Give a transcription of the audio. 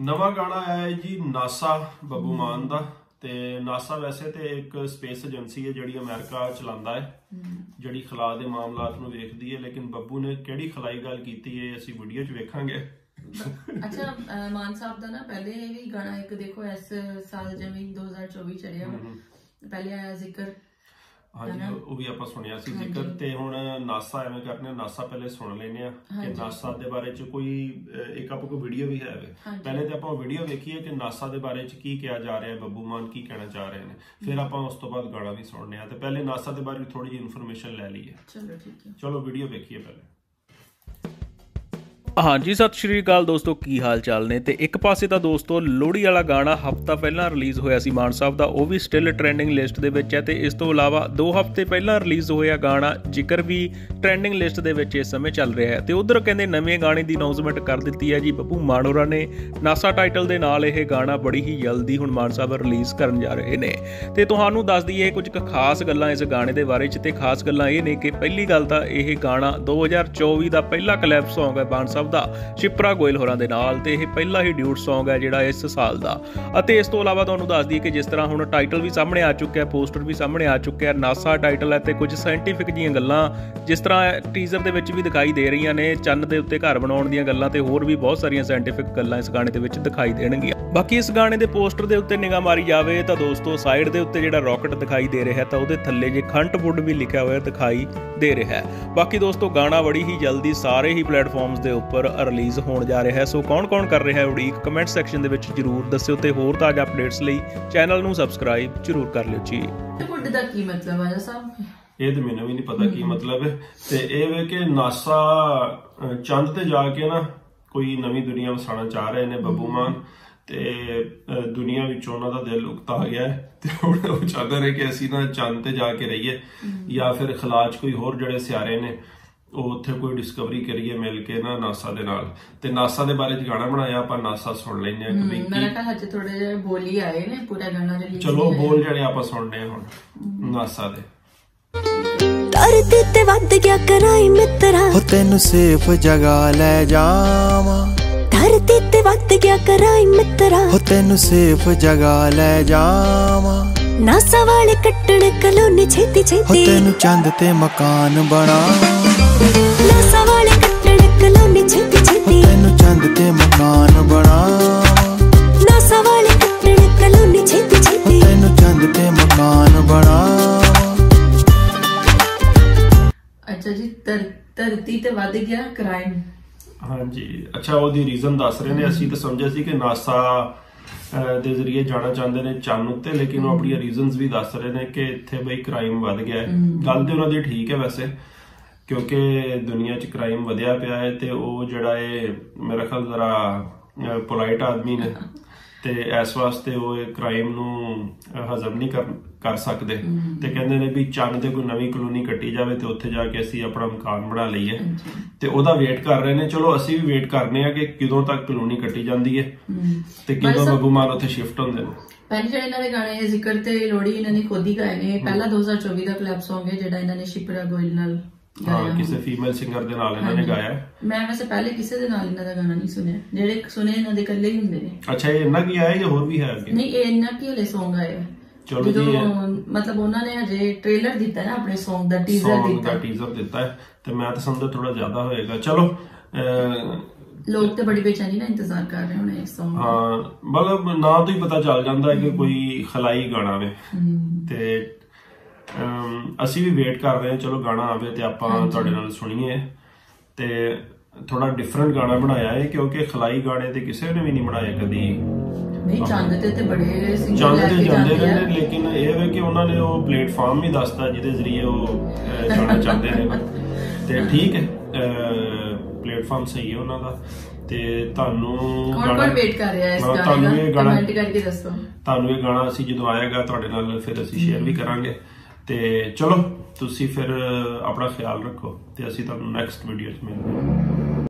ਨਵਾਂ ਗਾਣਾ ਆਇਆ ਹੈ ਜੀ ਨਾਸਾ ਬੱਬੂ ਮਾਨ ਦਾ ਤੇ ਨਾਸਾ ਵੈਸੇ ਤੇ ਇੱਕ ਸਪੇਸ ਏਜੰਸੀ ਹੈ ਜਿਹੜੀ ਅਮਰੀਕਾ ਚਲਾਉਂਦਾ ਹੈ ਜਿਹੜੀ ਖਲਾ ਦੇ ਮਾਮਲਾਤ ਨੂੰ ਵੇਖਦੀ ਹੈ ਲੇਕਿਨ ਬੱਬੂ ਨੇ ਕਿਹੜੀ ਖਲਾਈ ਗੱਲ ਕੀਤੀ ਹੈ ਅਸੀਂ ਵੀਡੀਓ 'ਚ ਵੇਖਾਂਗੇ। ਅੱਛਾ ਮਾਨ ਸਾਹਿਬ ਦਾ ਨਾ ਪਹਿਲੇ ਇਹ ਵੀ ਗਾਣਾ ਇੱਕ ਦੇਖੋ ਇਸ ਸਾਲ ਜਿਵੇਂ 2024 ਚੜਿਆ ਪਹਿਲੇ ਆਇਆ ਜ਼ਿਕਰ। ਹਾਂਜੀ ਉਹ ਵੀ ਆਪਾਂ ਸੁਣਿਆ ਸੀ ਜ਼ਿਕਰ ਤੇ ਹੁਣ ਨਾਸਾ ਐਵੇਂ ਕਰਨੇ ਆ, ਨਾਸਾ ਪਹਿਲੇ ਸੁਣ ਲੈਨੇ ਆ ਕਿ ਨਾਸਾ ਦੇ ਬਾਰੇ ਚ ਕੋਈ ਅਹ, ਇੱਕ ਆਪਾਂ ਕੋਈ ਵੀਡੀਓ ਵੀ ਹੈ ਵੇ। ਪਹਿਲੇ ਤੇ ਆਪਾਂ ਵੀਡੀਓ ਵੇਖੀਏ ਕਿ ਨਾਸਾ ਦੇ ਬਾਰੇ ਚ ਕੀ ਕਿਹਾ ਜਾ ਰਿਹਾ ਹੈ ਬੱਬੂ ਮਾਨ ਕੀ ਕਹਿਣਾ ਚਾਹ ਰਹੇ ਨੇ। ਫਿਰ ਆਪਾਂ ਉਸ ਤੋਂ ਬਾਅਦ ਗਾਣਾ ਵੀ ਸੁਣਨੇ ਆ ਤੇ ਪਹਿਲੇ ਨਾਸਾ ਦੇ ਬਾਰੇ ਥੋੜੀ ਜਿਹੀ ਇਨਫੋਰਮੇਸ਼ਨ ਲੈ ਲਈਏ। ਚਲੋ ਠੀਕ ਹੈ। ਚਲੋ ਵੀਡੀਓ ਵੇਖੀਏ ਪਹਿਲੇ। ਹਾਂਜੀ, ਸਤਿ ਸ਼੍ਰੀ ਅਕਾਲ ਦੋਸਤੋ, ਕੀ ਹਾਲ ਚਾਲ ਨੇ? ਤੇ ਇੱਕ ਪਾਸੇ ਤਾਂ ਦੋਸਤੋ, ਲੋਹੜੀ ਵਾਲਾ ਗਾਣਾ ਹਫਤਾ ਪਹਿਲਾਂ ਰਿਲੀਜ਼ ਹੋਇਆ ਸੀ ਮਾਨ ਸਾਹਿਬ ਦਾ, ਉਹ ਵੀ ਸਟਿਲ ਟ੍ਰੈਂਡਿੰਗ ਲਿਸਟ ਦੇ ਵਿੱਚ ਹੈ ਤੇ ਇਸ ਤੋਂ ਇਲਾਵਾ 2 ਹਫ਼ਤੇ ਪਹਿਲਾਂ ਰਿਲੀਜ਼ ਹੋਇਆ ਗਾਣਾ ਜ਼ਿਕਰ ਵੀ ਟ੍ਰੈਂਡਿੰਗ ਲਿਸਟ ਦੇ ਵਿੱਚ ਇਸ ਸਮੇਂ ਚੱਲ ਰਿਹਾ ਹੈ। ਤੇ ਉਧਰ ਕਹਿੰਦੇ ਨਵੇਂ ਗਾਣੇ ਦੀ ਅਨਾਉਂਸਮੈਂਟ ਕਰ ਦਿੱਤੀ ਹੈ ਜੀ, ਬੱਬੂ ਮਾਨੋਰਾ ਨੇ। ਨਾਸਾ ਟਾਈਟਲ ਦੇ ਨਾਲ ਇਹ ਗਾਣਾ ਬੜੀ ਹੀ ਜਲਦੀ ਹੁਣ ਮਾਨ ਸਾਹਿਬ ਰਿਲੀਜ਼ ਕਰਨ ਜਾ ਰਹੇ ਨੇ। ਤੇ ਤੁਹਾਨੂੰ ਦੱਸ ਦਈਏ ਕੁਝ ਕੁ ਖਾਸ ਗੱਲਾਂ ਇਸ ਗਾਣੇ ਦੇ ਬਾਰੇ ਚ, ਤੇ ਖਾਸ ਗੱਲਾਂ ਇਹ ਨੇ ਕਿ ਪਹਿਲੀ ਗੱਲ ਤਾਂ ਇਹ ਗਾਣਾ 2024 ਦਾ ਪਹਿਲਾ ਕਲੈਬ Song ਹੈ ਮਾਨ ਸਾਹਿਬ ਦਾ, ਸ਼ਿਪਰਾ ਗੋਇਲ ਹੋਰਾਂ ਦੇ ਨਾਲ ਤੇ ਇਹ ਪਹਿਲਾ ਹੀ ਡਿਊਟ Song ਹੈ ਜਿਹੜਾ ਇਸ ਸਾਲ ਦਾ। ਅਤੇ ਇਸ ਤੋਂ ਇਲਾਵਾ ਤੁਹਾਨੂੰ ਦੱਸ ਦਈਏ ਕਿ ਜਿਸ ਤਰ੍ਹਾਂ ਹੁਣ ਟਾਈਟਲ ਵੀ ਸਾਹਮਣੇ ਆ ਚੁੱਕਿਆ ਹੈ ਪੋਸਟਰ ਵੀ ਸਾਹਮਣੇ ਆ ਚੁੱਕਿਆ ਹੈ ਨਾਸਾ ਟਾਈਟਲ ਹੈ ਤੇ ਕੁਝ ਸਾਇੰਟੀਫਿਕ ਜੀਆਂ ਗੱਲਾਂ ਜਿਸ ਤਰ੍ਹਾਂ ਟੀਜ਼ਰ ਦੇ ਵਿੱਚ ਵੀ ਦਿਖਾਈ ਦੇ ਰਹੀਆਂ ਨੇ, ਚੰਨ ਦੇ ਉੱਤੇ ਘਰ ਬਣਾਉਣ ਦੀਆਂ ਗੱਲਾਂ ਤੇ ਹੋਰ ਵੀ ਬਹੁਤ ਸਾਰੀਆਂ ਸਾਇੰਟੀਫਿਕ ਗੱਲਾਂ ਇਸ ਗਾਣੇ ਦੇ ਵਿੱਚ ਦਿਖਾਈ ਦੇਣਗੀਆਂ। ਬਾਕੀ ਇਸ ਗਾਣੇ ਦੇ ਪੋਸਟਰ ਦੇ ਉੱਤੇ ਨਿਗਾਹ ਮਾਰੀ ਜਾਵੇ ਤਾਂ ਦੋਸਤੋ ਸਾਈਡ ਦੇ ਉੱਤੇ ਜਿਹੜਾ ਰਾਕਟ ਦਿਖਾਈ ਦੇ ਰਿਹਾ ਤਾਂ ਉਹਦੇ ਥੱਲੇ ਜੇ ਖੰਟਵੁੱਡ ਵੀ ਲਿਖਿਆ ਹੋਇਆ ਦਿਖਾਈ ਦੇ ਰਿਹਾ ਹੈ। ਬਾਕੀ ਦੋਸਤੋ ਗਾਣਾ ਬੜੀ ਹੀ ਜਲਦੀ ਸਾਰੇ ਹੀ ਪਲੇਟਫਾਰਮਸ ਦੇ ਉੱਪਰ ਰਿਲੀਜ਼ ਹੋਣ ਜਾ ਰਿਹਾ ਹੈ। ਸੋ ਕੌਣ-ਕੌਣ ਕਰ ਰਿਹਾ ਹੈ ਉਡੀਕ ਕਮੈਂਟ ਸੈਕਸ਼ਨ ਦੇ ਵਿੱਚ ਜਰੂਰ ਦੱਸਿਓ ਤੇ ਹੋਰ ਤਾਜ਼ਾ ਅਪਡੇਟਸ ਲਈ ਚੈਨਲ ਨੂੰ ਸਬਸਕ੍ਰਾਈਬ ਜਰੂਰ ਕਰ ਲਿਓ ਜੀ। ਕੁੱਡ ਦਾ ਕੀ ਮਤਲਬ ਆਇਆ ਸਾਹਿਬ ਇਹ ਤੇ ਮੈਨੂੰ ਵੀ ਨਹੀਂ ਪਤਾ ਕੀ ਮਤਲਬ ਹੈ। ਤੇ ਇਹ ਵੇ ਕਿ ਨਾਸਾ ਚੰਦ ਤੇ ਜਾ ਕੇ ਨਾ ਕੋਈ ਨਵੀਂ ਦੁਨੀਆ ਵਸਾਉਣਾ ਚਾਹ ਰਹੇ ਨੇ ਬੱਬੂ ਮਾਨ। ਤੇ ਦੁਨੀਆ ਵਿੱਚ ਉਹਨਾਂ ਦਾ ਦਿਲ ਉਕਤਾ ਗਿਆ ਤੇ ਹੁਣ ਉਹ ਚਾਹੁੰਦੇ ਨੇ ਕਿ ਅਸੀਂ ਨਾ ਚੰਦ ਤੇ ਜਾ ਕੇ ਰਹੀਏ ਜਾਂ ਫਿਰ ਖਲਾਜ ਕੋਈ ਹੋਰ ਜਿਹੜੇ ਸਿਆਰੇ ਨੇ। ਉਹ ਉੱਥੇ ਕੋਈ ਡਿਸਕਵਰੀ ਕਰੀਏ ਮਿਲ ਕੇ ਨਾ ਨਾਸਾ ਦੇ ਨਾਲ। ਤੇ ਨਾਸਾ ਦੇ ਬਾਰੇ ਚ ਗਾਣਾ ਬਣਾਇਆ ਆਪਾਂ ਨਾਸਾ ਸੁਣ ਲੈਂਦੇ ਆ ਕਿ ਮੇਰਾ ਤਾਂ ਹੱਥ ਥੋੜੇ ਜਿਹਾ ਬੋਲੀ ਆਏ ਨੇ ਪੂਰਾ ਗਾਣਾ ਰਿਲੀਜ਼ ਚਲੋ ਬੋਲ ਜਿਹੜੇ ਆਪਾਂ ਸੁਣਨੇ ਹੁਣ ਨਾਸਾ ਦੇ। ਧਰਤੀ ਤੇ ਵੱਧ ਗਿਆ ਕਰਾਈ ਮਿੱਤਰਾ ਹੋ। ਤੈਨੂੰ ਸੇਫ ਜਗਾ ਲੈ ਜਾਵਾਂ। ਧਰਤੀ ਤੇ ਵੱਧ ਗਿਆ ਕਰਾਈ ਮਿੱਤਰਾ ਹੋ। ਤੈਨੂੰ ਸੇਫ ਜਗਾ ਲੈ ਜਾਵਾਂ। ਨਾਸਾ ਵਾਲੇ ਕੱਟਣ ਕਲੋਨੀ ਛੇਤੀ ਹੋ ਛੇਤੀ ਤੈਨੂੰ ਚੰਦ ਤੇ ਮਕਾਨ ਬਣਾ ਚੰਦ ਤੇ ਮਕਾਨ ਬਣਾ। ਨਾਸਾ ਵਾਲੇ ਕੱਟਣ ਕਲੋਨੀ ਛੇਤੀ ਛੇਤੀ। ਤੈਨੂੰ ਚੰਦ ਤੇ ਮਕਾਨ ਬਣਾ। ਅੱਛਾ ਜੀ ਧਰ- ਧਰਤੀ ਤੇ ਵੱਧ ਗਿਆ ਕ੍ਰਾਈਮ ਹਾਂਜੀ। ਅੱਛਾ ਉਹਦੀ ਰੀਜ਼ਨ ਦੱਸ ਰਹੇ ਨੇ। ਅਸੀਂ ਤਾਂ ਸਮਝਿਆ ਸੀ ਕਿ ਨਾਸਾ ਦੇ ਜ਼ਰੀਏ ਜਾਣਾ ਚਾਹੁੰਦੇ ਨੇ ਚੰਨ ਉੱਤੇ ਲੇਕਿਨ ਉਹ ਆਪਣੀਆਂ ਰੀਜ਼ਨਸ ਵੀ ਦੱਸ ਰਹੇ ਨੇ ਕਿ ਇੱਥੇ ਬਈ ਕ੍ਰਾਈਮ ਵੱਧ ਗਿਆ ਹੈ। ਗੱਲ ਤੇ ਉਹਨਾਂ ਦੀ ਠੀਕ ਹੈ ਵੈਸੇ। ਕਿਉਂਕਿ ਦੁਨੀਆ 'ਚ ਕ੍ਰਾਈਮ ਵਧਿਆ ਪਿਆ ਹੈ ਤੇ ਉਹ ਜਿਹੜਾ ਇਹ ਮੇਰਾ ਖਿਆਲ ਜ਼ਰਾ ਪੋਲਾਈਟ ਆਦਮੀ ਨੇ ਤੇ ਇਸ ਵਾਸਤੇ ਉਹ ਇਹ ਕ੍ਰਾਈਮ ਨੂੰ ਹਜ਼ਮ ਨਹੀਂ ਕਰ ਕਰ ਸਕਦੇ। ਤੇ ਕਹਿੰਦੇ ਨੇ ਵੀ ਚੰਨ ਤੇ ਕੋਈ ਨਵੀਂ ਕਲੋਨੀ ਕੱਟੀ ਜਾਵੇ ਤੇ ਉੱਥੇ ਜਾ ਕੇ ਅਸੀਂ ਆਪਣਾ ਮਕਾਨ ਬਣਾ ਲਈਏ। ਤੇ ਉਹਦਾ ਵੇਟ ਕਰ ਰਹੇ ਨੇ। ਚਲੋ ਅਸੀਂ ਵੀ ਵੇਟ ਕਰਨੇ ਆ ਕਿ ਕਦੋਂ ਤੱਕ ਕਲੋਨੀ ਕੱਟੀ ਜਾਂਦੀ ਹੈ ਤੇ ਕਦੋਂ ਬੱਬੂ ਮਾਨ ਉੱਥੇ ਸ਼ਿਫਟ ਹੁੰਦੇ ਨੇ। ਪਹਿਲੇ ਜਿਹੜੇ ਇਹਨਾਂ ਦੇ ਗਾਣੇ ਜ਼ਿਕਰ ਤੇ ਲੋੜੀ ਇਹਨਾਂ ਨੇ ਖੁਦ ਹੀ ਗਾਏ ਨੇ। ਪਹਿਲਾ 2024 ਦਾ ਕਲੈਬ Song ਹੈ ਜਿਹੜਾ ਇਹਨਾਂ ਨੇ ਸ਼ਿਪਰਾ ਗੋਇਲ ਨਾਲ ਹਾਂ ਕਿਸੇ ਫੀਮੇਲ ਸਿੰਗਰ ਦੇ ਨਾਲ ਇਹਨਾਂ ਨੇ ਗਾਇਆ। ਮੈਂ ਵੈਸੇ ਪਹਿਲੇ ਕਿਸੇ ਦੇ ਨਾਲ ਇਹਨਾਂ ਦਾ ਗਾਣਾ ਨਹੀਂ ਸੁਣਿਆ। ਜਿਹੜੇ ਸੁਣੇ ਇਹਨਾਂ ਦੇ ਇਕੱਲੇ ਹੀ ਹੁੰਦੇ ਨੇ। ਅੱਛਾ ਇਹ ਇੰਨਾ ਕੀ ਆਇਆ ਜਾਂ ਹੋਰ ਵੀ ਹੈ ਅੱਗੇ? ਨਹੀਂ ਇਹ ਇੰਨਾ ਕੀ ਹਲੇ Song ਆਇਆ? ਹੈ। ਚਲੋ ਜੀ, ਮਤਲਬ ਉਹਨਾਂ ਨੇ ਹਜੇ ਟ੍ਰੇਲਰ ਦਿੱਤਾ ਨਾ ਆਪਣੇ Song ਦਾ ਟੀਜ਼ਰ Song ਦਿੱਤਾ। ਦਾ ਟੀਜ਼ਰ ਦਿੱਤਾ ਹੈ ਤੇ ਮੈਂ ਤਾਂ ਸਮਝਦਾ ਥੋੜਾ ਜ਼ਿਆਦਾ ਹੋਏਗਾ। ਚਲੋ ਅਹ, ਲੋਕ ਤੇ ਬੜੀ ਬੇਚੈਨੀ ਨਾਲ ਇੰਤਜ਼ਾਰ ਕਰ ਰਹੇ ਹੋਣੇ ਇਸ Song ਦਾ ਹਾਂ ਮਤਲਬ ਨਾਂ ਤੋਂ ਹੀ ਪਤਾ ਚੱਲ ਜਾਂਦਾ ਹੈ ਕਿ ਕੋਈ ਖਲਾਈ ਗਾਣਾ ਵੇ ਤੇ ਅਸੀਂ ਵੀ ਵੇਟ ਕਰ ਰਹੇ ਹਾਂ ਚਲੋ ਗਾਣਾ ਆਵੇ ਤੇ ਆਪਾਂ ਤੁਹਾਡੇ ਨਾਲ ਸੁਣੀਏ। ਤੇ ਥੋੜਾ ਡਿਫਰੈਂਟ ਗਾਣਾ ਬਣਾਇਆ ਹੈ ਕਿਉਂਕਿ ਖਲਾਈ ਗਾਣੇ ਤੇ ਕਿਸੇ ਨੇ ਵੀ ਨਹੀਂ ਬਣਾਏ ਕਦੀ। ਨਹੀਂ ਚੰਦ ਤੇ ਤੇ ਬੜੇ ਸਿੰਗਰ ਜਾਂਦੇ ਜਾਂਦੇ ਨੇ ਲੇਕਿਨ ਇਹ ਵੇ ਕਿ ਉਹਨਾਂ ਨੇ ਉਹ ਪਲੇਟਫਾਰਮ ਵੀ ਦੱਸਤਾ ਜਿਹਦੇ ਜ਼ਰੀਏ ਉਹ ਜਾਣਾ ਚਾਹੁੰਦੇ ਨੇ। ਤੇ ਠੀਕ ਹੈ ਪਲੇਟਫਾਰਮ ਸਹੀ ਹੈ ਉਹਨਾਂ ਦਾ। ਤੇ ਤੁਹਾਨੂੰ ਕੌਣ ਗਾਣਾ- ਕੌਣ ਵੇਟ ਕਰ ਰਿਹਾ ਹੈ ਇਸ ਹਾਂ, ਗਾਣੇ ਤੁਹਾਨੂੰ ਇਹ ਦਾ ਗਾਣਾ ਕਮੈਂਟ ਕਰਕੇ ਦੱਸੋ। ਤੁਹਾਨੂੰ ਇਹ ਗਾਣਾ ਅਸੀਂ ਜਦੋਂ ਆਏਗਾ ਤੁਹਾਡੇ ਨਾਲ ਫਿਰ ਅਸੀਂ ਸ਼ੇਅਰ ਵੀ ਕਰਾਂਗੇ। ਤੇ ਚਲੋ, ਤੁਸੀਂ ਫਿਰ ਆਪਣਾ ਖਿਆਲ ਰੱਖੋ ਤੇ ਅਸੀਂ ਤੁਹਾਨੂੰ ਨੈਕਸਟ ਵੀਡੀਓ 'ਚ ਮਿਲਦੇ ਹਾਂ।